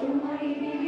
Almighty.